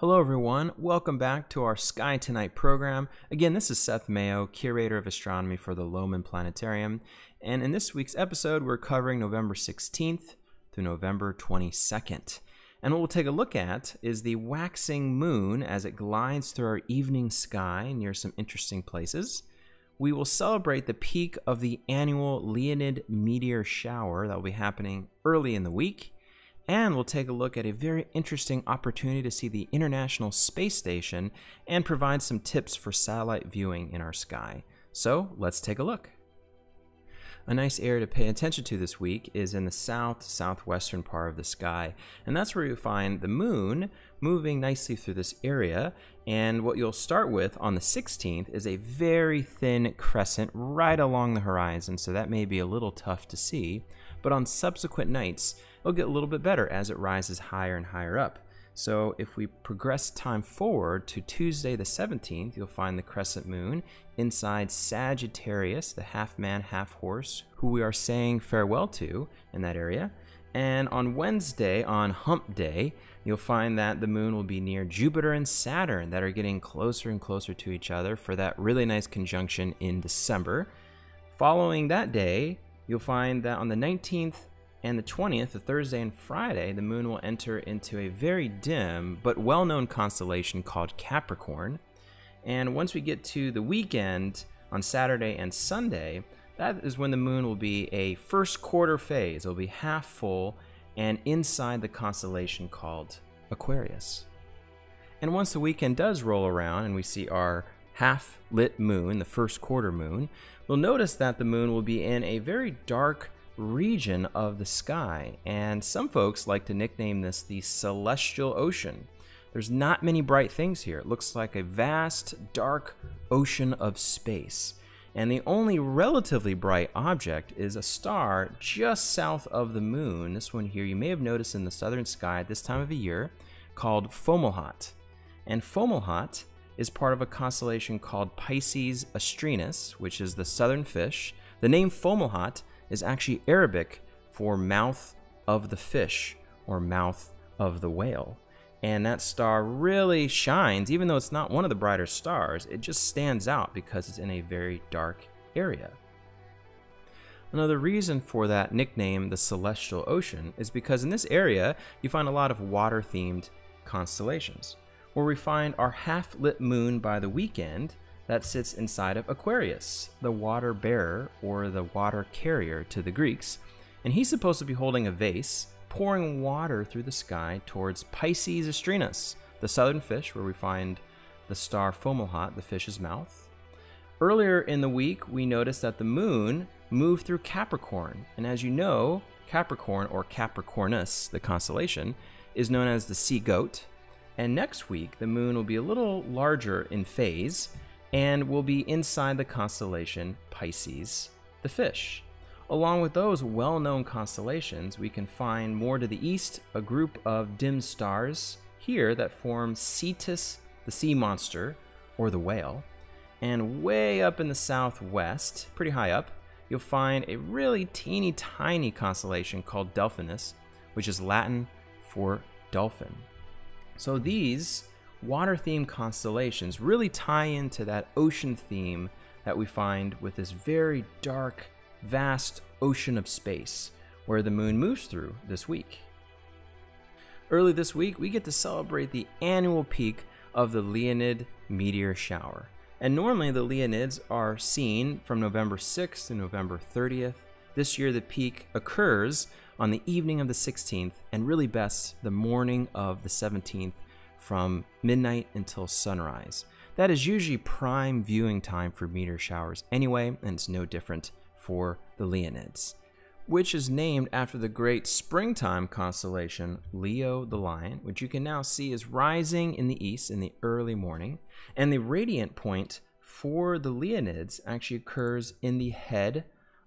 Hello, everyone. Welcome back to our Sky Tonight program. Again, this is Seth Mayo, curator of astronomy for the Lohmann Planetarium. And in this week's episode, we're covering November 16th through November 22nd. And what we'll take a look at is the waxing moon as it glides through our evening sky near some interesting places. We will celebrate the peak of the annual Leonid meteor shower that will be happening early in the week. And we'll take a look at a very interesting opportunity to see the International Space Station and provide some tips for satellite viewing in our sky. So let's take a look. A nice area to pay attention to this week is in the south southwestern part of the sky, and that's where you find the moon moving nicely through this area. And what you'll start with on the 16th is a very thin crescent right along the horizon, so that may be a little tough to see. But on subsequent nights, it'll get a little bit better as it rises higher and higher up. So if we progress time forward to Tuesday the 17th, you'll find the crescent moon inside Sagittarius, the half man, half horse, who we are saying farewell to in that area. And on Wednesday, on Hump Day, you'll find that the moon will be near Jupiter and Saturn that are getting closer and closer to each other for that really nice conjunction in December. Following that day, you'll find that on the 19th, and the 20th, the Thursday and Friday, the moon will enter into a very dim but well known constellation called Capricorn. And once we get to the weekend on Saturday and Sunday, that is when the moon will be a first quarter phase. It'll be half full and inside the constellation called Aquarius. And once the weekend does roll around and we see our half lit moon, the first quarter moon, we'll notice that the moon will be in a very dark region of the sky, and some folks like to nickname this the celestial ocean. There's not many bright things here. It looks like a vast, dark ocean of space. And the only relatively bright object is a star just south of the moon. This one here you may have noticed in the southern sky at this time of the year called Fomalhaut. And Fomalhaut is part of a constellation called Pisces Austrinus, which is the southern fish. The name Fomalhaut is actually Arabic for mouth of the fish or mouth of the whale. And that star really shines, even though it's not one of the brighter stars, it just stands out because it's in a very dark area. Another reason for that nickname, the Celestial Ocean, is because in this area you find a lot of water themed constellations, where we find our half lit moon by the weekend that sits inside of Aquarius, the water bearer or the water carrier to the Greeks. And he's supposed to be holding a vase, pouring water through the sky towards Pisces Austrinus, the southern fish where we find the star Fomalhaut, the fish's mouth. Earlier in the week, we noticed that the moon moved through Capricorn. And as you know, Capricorn or Capricornus, the constellation, is known as the sea goat. And next week, the moon will be a little larger in phase and will be inside the constellation Pisces, the fish. Along with those well known constellations, we can find more to the east a group of dim stars here that form Cetus, the sea monster, or the whale. And way up in the southwest, pretty high up, you'll find a really teeny tiny constellation called Delphinus, which is Latin for dolphin. So these water themed constellations really tie into that ocean theme that we find with this very dark, vast ocean of space where the moon moves through this week. Early this week, we get to celebrate the annual peak of the Leonid meteor shower. And normally the Leonids are seen from November 6th to November 30th. This year, the peak occurs on the evening of the 16th and really best the morning of the 17th from midnight until sunrise. That is usually prime viewing time for meteor showers anyway, and it's no different for the Leonids, which is named after the great springtime constellation Leo the Lion, which you can now see is rising in the east in the early morning. And the radiant point for the Leonids actually occurs in the head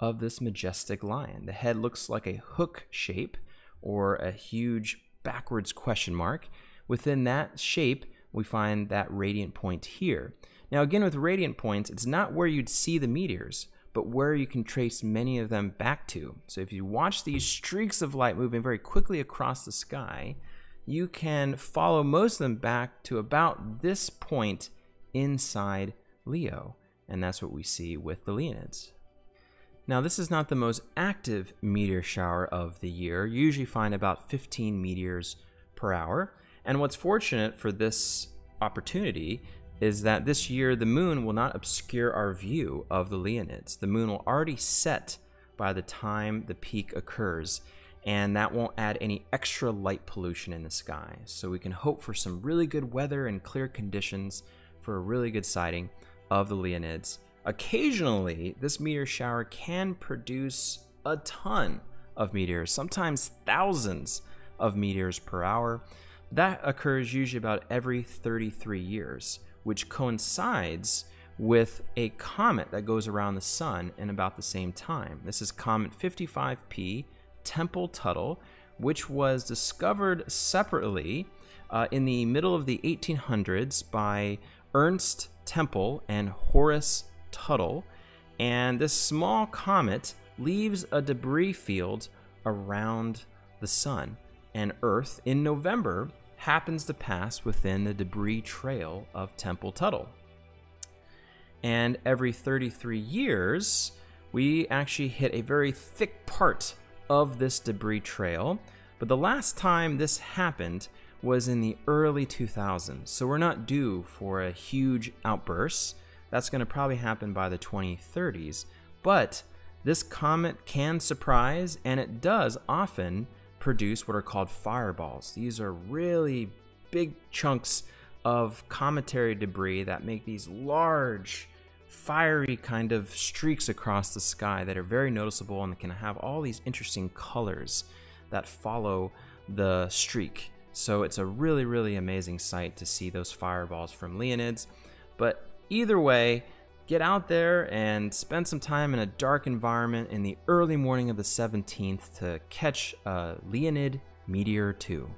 of this majestic lion. The head looks like a hook shape or a huge backwards question mark, Within that shape, we find that radiant point here. Now again with radiant points, it's not where you'd see the meteors, but where you can trace many of them back to. So if you watch these streaks of light moving very quickly across the sky, you can follow most of them back to about this point inside Leo. And that's what we see with the Leonids. Now, this is not the most active meteor shower of the year. You usually find about 15 meteors per hour. And what's fortunate for this opportunity is that this year the moon will not obscure our view of the Leonids. The moon will already set by the time the peak occurs, and that won't add any extra light pollution in the sky. So we can hope for some really good weather and clear conditions for a really good sighting of the Leonids. Occasionally, this meteor shower can produce a ton of meteors, sometimes thousands of meteors per hour. That occurs usually about every 33 years, which coincides with a comet that goes around the sun in about the same time. This is Comet 55P Tempel Tuttle, which was discovered separately uh, in the middle of the 1800s by Ernst Tempel and Horace Tuttle. And this small comet leaves a debris field around the sun, and Earth in November happens to pass within the debris trail of Tempel Tuttle. And every 33 years, we actually hit a very thick part of this debris trail. But the last time this happened was in the early 2000s, so we're not due for a huge outburst. That's going to probably happen by the 2030s. But this comet can surprise, and it does often produce what are called fireballs. These are really big chunks of cometary debris that make these large, fiery kind of streaks across the sky that are very noticeable and can have all these interesting colors that follow the streak. So it's a really, really amazing sight to see those fireballs from Leonids. But either way, Get out there and spend some time in a dark environment in the early morning of the 17th to catch a Leonid Meteor too.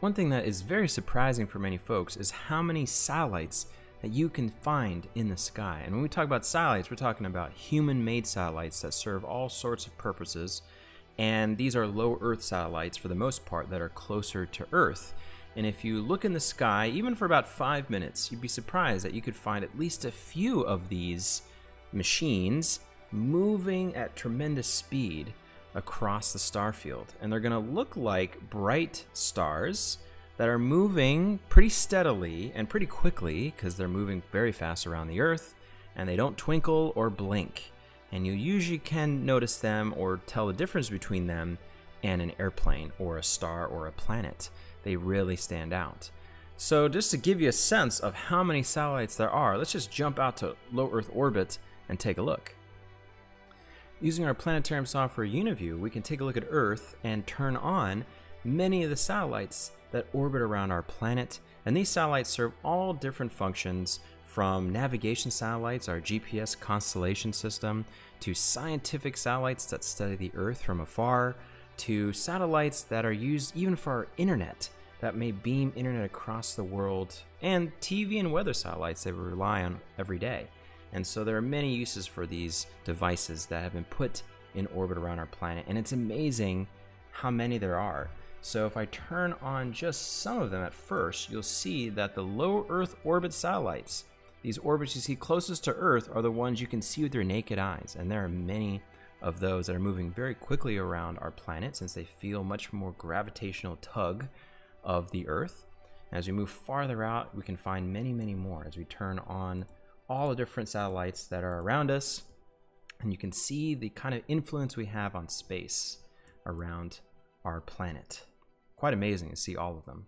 One thing that is very surprising for many folks is how many satellites that you can find in the sky. And when we talk about satellites, we're talking about human made satellites that serve all sorts of purposes. And these are low Earth satellites for the most part that are closer to Earth. And if you look in the sky, even for about five minutes, you'd be surprised that you could find at least a few of these machines moving at tremendous speed across the star field. And they're going to look like bright stars that are moving pretty steadily and pretty quickly because they're moving very fast around the Earth and they don't twinkle or blink. And you usually can notice them or tell the difference between them and an airplane or a star or a planet they really stand out. So just to give you a sense of how many satellites there are, let's just jump out to low Earth orbit and take a look. Using our planetarium software UniView, we can take a look at Earth and turn on many of the satellites that orbit around our planet. And these satellites serve all different functions from navigation satellites, our GPS constellation system, to scientific satellites that study the Earth from afar, to satellites that are used even for our internet that may beam internet across the world, and TV and weather satellites we rely on every day. And so there are many uses for these devices that have been put in orbit around our planet, and it's amazing how many there are. So if I turn on just some of them at first, you'll see that the low Earth orbit satellites, these orbits you see closest to Earth, are the ones you can see with your naked eyes, and there are many of those that are moving very quickly around our planet since they feel much more gravitational tug of the Earth. As we move farther out, we can find many, many more as we turn on all the different satellites that are around us. And you can see the kind of influence we have on space around our planet. Quite amazing to see all of them.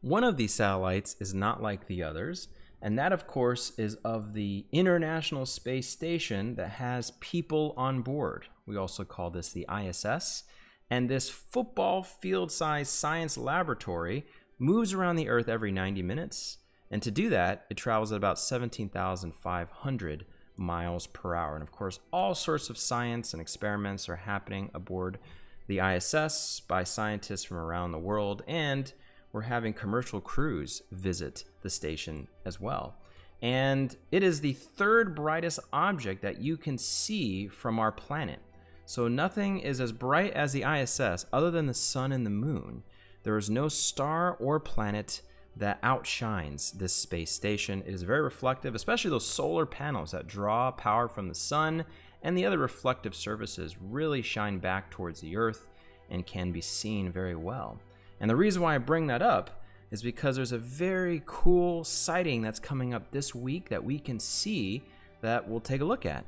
One of these satellites is not like the others, and that, of course, is of the International Space Station that has people on board. We also call this the ISS. And this football field sized science laboratory moves around the Earth every 90 minutes. And to do that, it travels at about 17,500 miles per hour. And of course, all sorts of science and experiments are happening aboard the ISS by scientists from around the world. And we're having commercial crews visit the station as well. And it is the third brightest object that you can see from our planet. So nothing is as bright as the ISS other than the sun and the moon. There is no star or planet that outshines this space station. It is very reflective, especially those solar panels that draw power from the sun and the other reflective surfaces really shine back towards the Earth and can be seen very well. And the reason why I bring that up is because there's a very cool sighting that's coming up this week that we can see that we'll take a look at.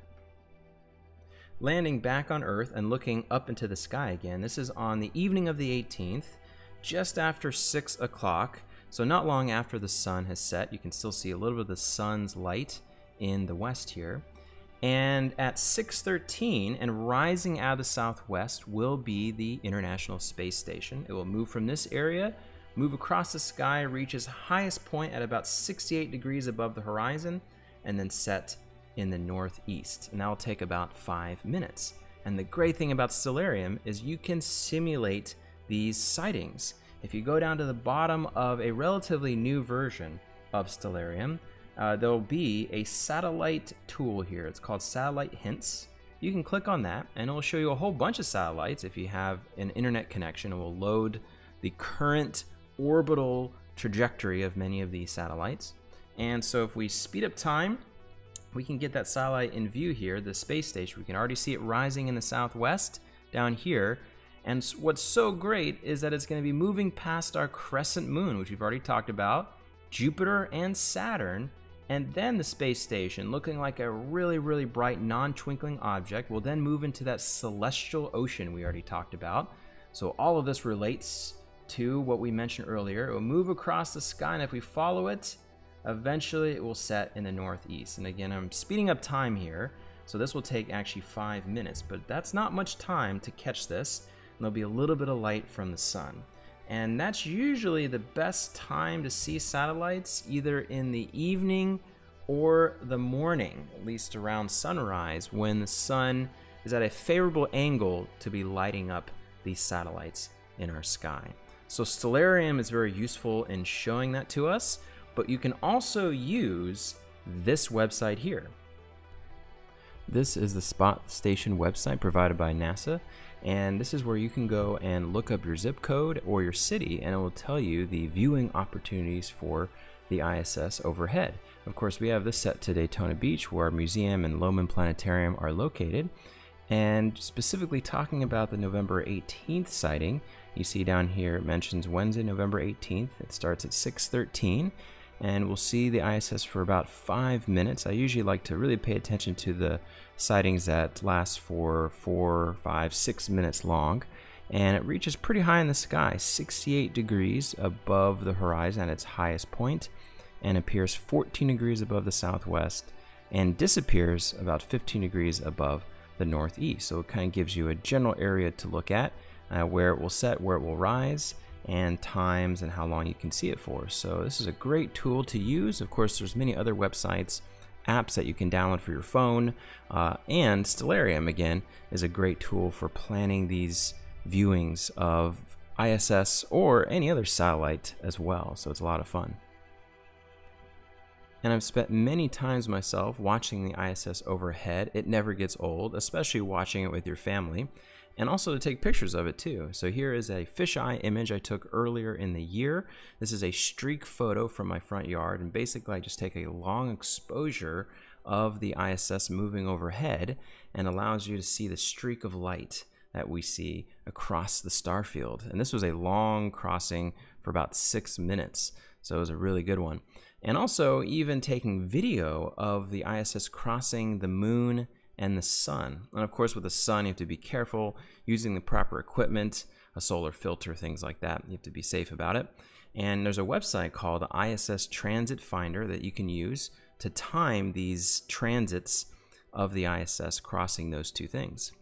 Landing back on Earth and looking up into the sky again, this is on the evening of the 18th, just after 6 o'clock, so not long after the sun has set. You can still see a little bit of the sun's light in the west here. And at 6:13 and rising out of the southwest will be the International Space Station. It will move from this area, move across the sky, reach its highest point at about 68 degrees above the horizon, and then set in the northeast. And that will take about five minutes. And the great thing about Stellarium is you can simulate these sightings. If you go down to the bottom of a relatively new version of Stellarium, uh, there'll be a satellite tool here. It's called Satellite Hints. You can click on that and it will show you a whole bunch of satellites. If you have an internet connection, it will load the current orbital trajectory of many of these satellites. And so if we speed up time, we can get that satellite in view here, the space station. We can already see it rising in the southwest down here. And what's so great is that it's going to be moving past our crescent moon, which we've already talked about, Jupiter and Saturn, and then the space station, looking like a really, really bright non-twinkling object, will then move into that celestial ocean we already talked about. So all of this relates to what we mentioned earlier. It will move across the sky, and if we follow it, eventually it will set in the northeast. And again, I'm speeding up time here, so this will take actually five minutes, but that's not much time to catch this. And there'll be a little bit of light from the sun. And that's usually the best time to see satellites, either in the evening or the morning, at least around sunrise, when the sun is at a favorable angle to be lighting up these satellites in our sky. So Stellarium is very useful in showing that to us, but you can also use this website here. This is the Spot Station website provided by NASA and this is where you can go and look up your zip code or your city and it will tell you the viewing opportunities for the ISS overhead. Of course, we have this set to Daytona Beach where our museum and Lohmann Planetarium are located. And specifically talking about the November 18th sighting, you see down here it mentions Wednesday, November 18th. It starts at 613 and we'll see the ISS for about five minutes. I usually like to really pay attention to the sightings that last for four, five, six minutes long. And it reaches pretty high in the sky, 68 degrees above the horizon at its highest point, and appears 14 degrees above the southwest, and disappears about 15 degrees above the northeast. So it kind of gives you a general area to look at, uh, where it will set, where it will rise, and times and how long you can see it for. So this is a great tool to use. Of course, there's many other websites, apps that you can download for your phone, uh, and Stellarium again is a great tool for planning these viewings of ISS or any other satellite as well. So it's a lot of fun. And I've spent many times myself watching the ISS overhead. It never gets old, especially watching it with your family and also to take pictures of it too. So here is a fisheye image I took earlier in the year. This is a streak photo from my front yard and basically I just take a long exposure of the ISS moving overhead and allows you to see the streak of light that we see across the star field. And this was a long crossing for about six minutes. So it was a really good one. And also even taking video of the ISS crossing the moon and the sun. And of course, with the sun, you have to be careful using the proper equipment, a solar filter, things like that. You have to be safe about it. And there's a website called ISS Transit Finder that you can use to time these transits of the ISS crossing those two things.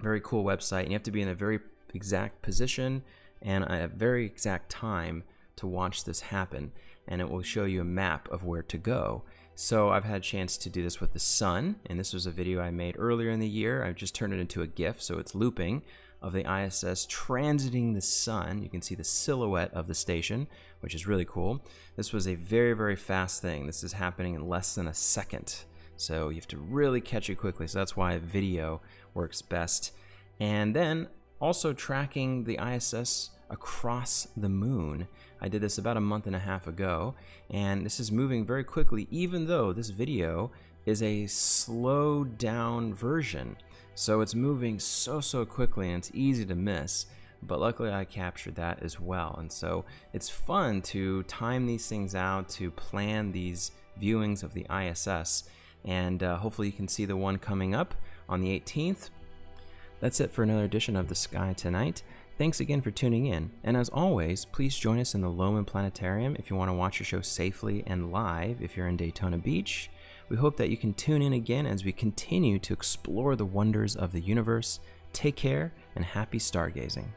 Very cool website. And you have to be in a very exact position and a very exact time to watch this happen. And it will show you a map of where to go. So I've had a chance to do this with the sun, and this was a video I made earlier in the year. I've just turned it into a GIF, so it's looping of the ISS transiting the sun. You can see the silhouette of the station, which is really cool. This was a very, very fast thing. This is happening in less than a second. So you have to really catch it quickly. So that's why video works best. And then also tracking the ISS across the moon. I did this about a month and a half ago, and this is moving very quickly, even though this video is a slowed down version. So it's moving so, so quickly and it's easy to miss. But luckily, I captured that as well. And so it's fun to time these things out, to plan these viewings of the ISS. And uh, hopefully, you can see the one coming up on the 18th. That's it for another edition of The Sky Tonight. Thanks again for tuning in, and as always, please join us in the Lohmann Planetarium if you want to watch your show safely and live if you're in Daytona Beach. We hope that you can tune in again as we continue to explore the wonders of the universe. Take care and happy stargazing.